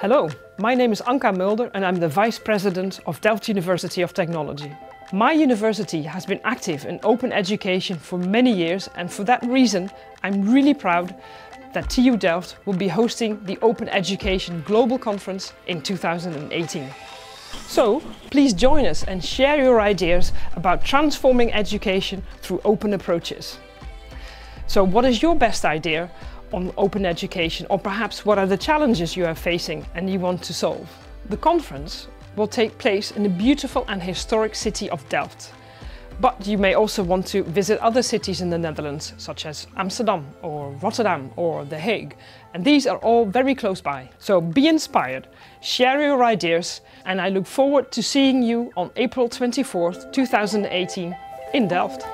Hello, my name is Anka Mulder and I'm the Vice President of Delft University of Technology. My university has been active in open education for many years and for that reason I'm really proud that TU Delft will be hosting the Open Education Global Conference in 2018. So please join us and share your ideas about transforming education through open approaches. So what is your best idea on open education or perhaps what are the challenges you are facing and you want to solve. The conference will take place in the beautiful and historic city of Delft. But you may also want to visit other cities in the Netherlands, such as Amsterdam or Rotterdam or The Hague. And these are all very close by. So be inspired, share your ideas, and I look forward to seeing you on April 24th, 2018 in Delft.